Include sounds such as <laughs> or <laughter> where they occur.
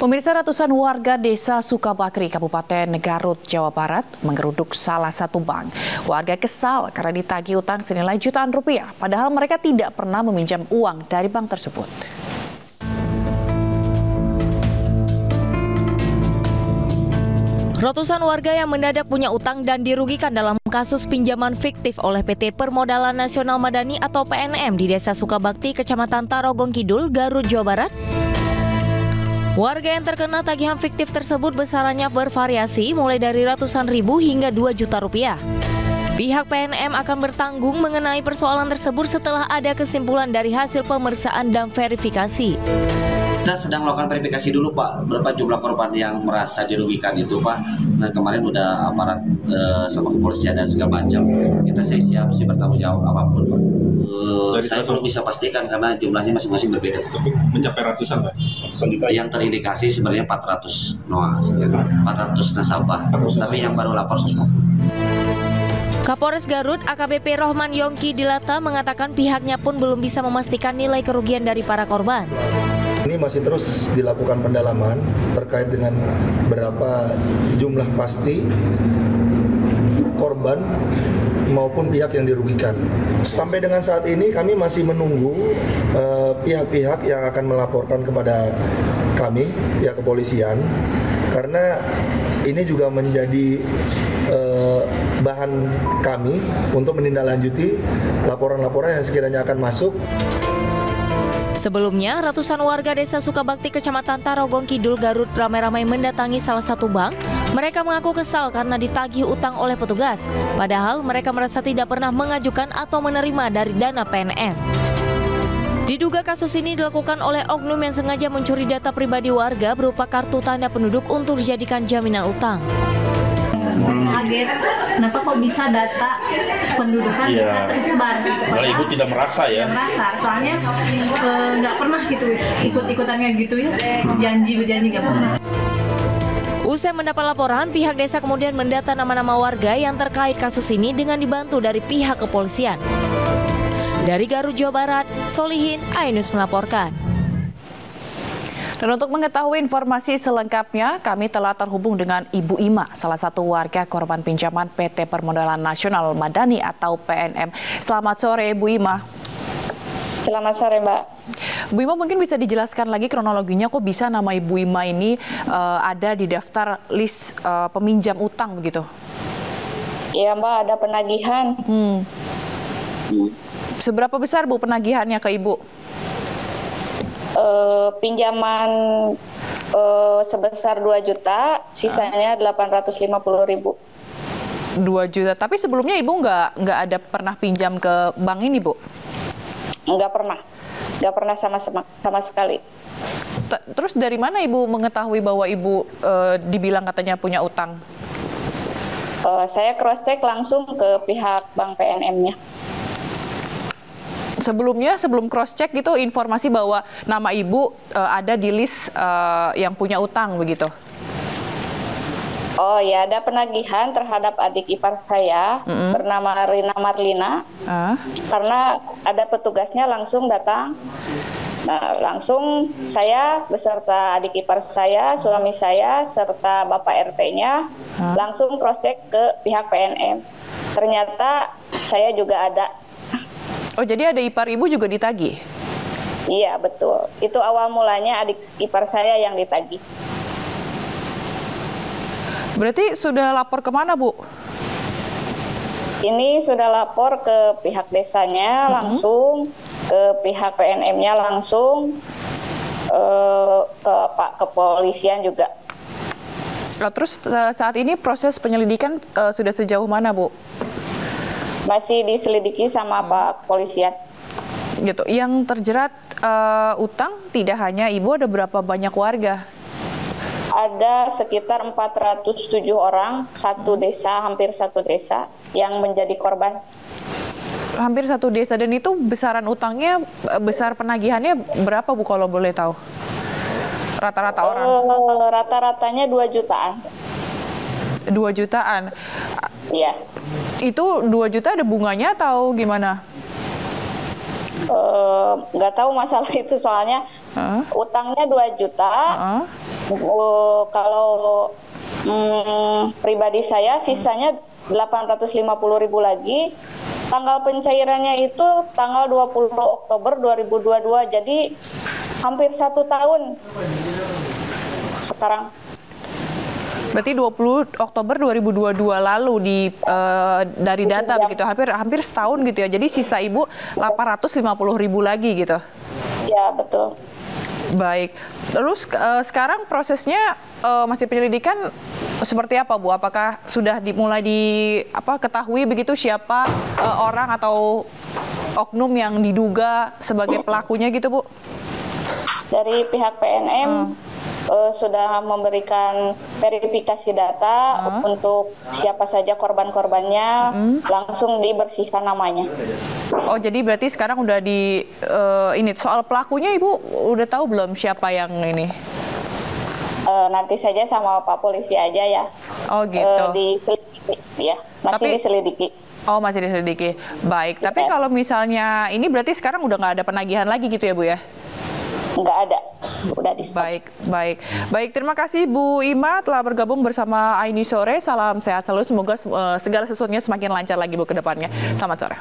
Pemirsa ratusan warga desa Sukabakri, Kabupaten Garut, Jawa Barat menggeruduk salah satu bank. Warga kesal karena ditagih utang senilai jutaan rupiah, padahal mereka tidak pernah meminjam uang dari bank tersebut. Ratusan warga yang mendadak punya utang dan dirugikan dalam kasus pinjaman fiktif oleh PT Permodalan Nasional Madani atau PNM di Desa Sukabakti, Kecamatan Tarogong Kidul, Garut, Jawa Barat, Warga yang terkena tagihan fiktif tersebut besarannya bervariasi mulai dari ratusan ribu hingga 2 juta rupiah. Pihak PNM akan bertanggung mengenai persoalan tersebut setelah ada kesimpulan dari hasil pemeriksaan dan verifikasi. Kita sedang melakukan verifikasi dulu Pak, berapa jumlah korban yang merasa dirugikan itu Pak. Nah kemarin udah aparat e, sama kepolisian dan segala macam. Kita saya siap sih bertanggung jawab apa pun Pak. E, saya belum bisa pastikan karena jumlahnya masing-masing berbeda. Tapi mencapai ratusan Pak? Yang terindikasi sebenarnya 400 Noah, 400 nasabah. 400 Tapi yang baru lapor 150. Kapolres Garut AKBP Rohman Yongki Dilata mengatakan pihaknya pun belum bisa memastikan nilai kerugian dari para korban. Ini masih terus dilakukan pendalaman terkait dengan berapa jumlah pasti korban maupun pihak yang dirugikan. Sampai dengan saat ini kami masih menunggu eh, pihak-pihak uh, yang akan melaporkan kepada kami, pihak kepolisian, karena ini juga menjadi uh, bahan kami untuk menindaklanjuti laporan-laporan yang sekiranya akan masuk. Sebelumnya, ratusan warga desa Sukabakti, Kecamatan Tarogong Kidul, Garut ramai-ramai mendatangi salah satu bank. Mereka mengaku kesal karena ditagih utang oleh petugas, padahal mereka merasa tidak pernah mengajukan atau menerima dari dana PNM. Diduga kasus ini dilakukan oleh oknum yang sengaja mencuri data pribadi warga berupa kartu tanda penduduk untuk dijadikan jaminan utang kaget kenapa kok bisa data pendudukan ya. bisa tersebar Kalau ibu tidak merasa ya tidak merasa soalnya eh, nggak e, pernah gitu ikut-ikutannya gitu ya janji berjanji nggak pernah Usai mendapat laporan, pihak desa kemudian mendata nama-nama warga yang terkait kasus ini dengan dibantu dari pihak kepolisian. Dari Garut, Jawa Barat, Solihin Ainus melaporkan. Dan untuk mengetahui informasi selengkapnya, kami telah terhubung dengan Ibu Ima, salah satu warga korban pinjaman PT Permodalan Nasional Madani atau PNM. Selamat sore, Ibu Ima. Selamat sore, Mbak. Bu Ima mungkin bisa dijelaskan lagi kronologinya kok bisa nama Ibu Ima ini uh, ada di daftar list uh, peminjam utang begitu? Iya Mbak, ada penagihan. Hmm. Seberapa besar Bu penagihannya ke Ibu? Uh, pinjaman uh, sebesar 2 juta, sisanya uh. 850 ribu. 2 juta, tapi sebelumnya Ibu nggak nggak ada pernah pinjam ke bank ini, Bu? Nggak pernah, nggak pernah sama sama, sama sekali. Terus dari mana Ibu mengetahui bahwa Ibu uh, dibilang katanya punya utang? Uh, saya cross check langsung ke pihak bank PNM-nya sebelumnya sebelum cross check gitu informasi bahwa nama ibu uh, ada di list uh, yang punya utang begitu. Oh ya, ada penagihan terhadap adik ipar saya mm -hmm. bernama Rina Marlina. Uh. Karena ada petugasnya langsung datang. Nah, langsung saya beserta adik ipar saya, suami saya serta bapak RT-nya uh. langsung cross check ke pihak PNM. Ternyata saya juga ada Oh, jadi ada ipar ibu juga ditagih? Iya, betul. Itu awal mulanya adik ipar saya yang ditagih. Berarti sudah lapor ke mana, Bu? Ini sudah lapor ke pihak desanya mm-hmm. langsung, ke pihak PNM-nya langsung, uh, ke Pak Kepolisian juga. Oh, terus eh, saat ini proses penyelidikan uh, sudah sejauh mana, Bu? Masih diselidiki sama hmm. Pak Polisian. Gitu. Yang terjerat uh, utang tidak hanya ibu, ada berapa banyak warga? Ada sekitar 407 orang, satu hmm. desa, hampir satu desa yang menjadi korban. Hampir satu desa dan itu besaran utangnya, eh, besar penagihannya berapa Bu kalau boleh tahu? Rata-rata orang? Uh, rata-ratanya 2 jutaan. 2 jutaan. Iya. Itu 2 juta ada bunganya atau gimana? Eh, nggak uh, tahu masalah <laughs> itu soalnya uh. utangnya 2 juta. Uh. Uh, kalau hmm, pribadi saya sisanya 850 ribu lagi. Tanggal pencairannya itu tanggal 20 Oktober 2022. Jadi hampir satu tahun sekarang. Berarti 20 Oktober 2022 lalu di uh, dari data ya. begitu hampir hampir setahun gitu ya. Jadi sisa Ibu 850 ribu lagi gitu. Ya, betul. Baik. Terus uh, sekarang prosesnya uh, masih penyelidikan seperti apa Bu? Apakah sudah dimulai di apa ketahui begitu siapa uh, orang atau oknum yang diduga sebagai pelakunya gitu Bu? Dari pihak PNM hmm. Uh, sudah memberikan verifikasi data hmm. untuk siapa saja korban-korbannya, hmm. langsung dibersihkan namanya. Oh jadi berarti sekarang udah di uh, ini soal pelakunya ibu udah tahu belum siapa yang ini? Uh, nanti saja sama Pak Polisi aja ya. Oh gitu. Uh, diselidiki ya masih Tapi, diselidiki. Oh masih diselidiki. Baik. Ya. Tapi kalau misalnya ini berarti sekarang udah nggak ada penagihan lagi gitu ya bu ya? Nggak ada. Udah di baik baik. Baik terima kasih Bu Ima telah bergabung bersama Aini sore. Salam sehat selalu. Semoga uh, segala sesuatunya semakin lancar lagi Bu ke depannya. Selamat sore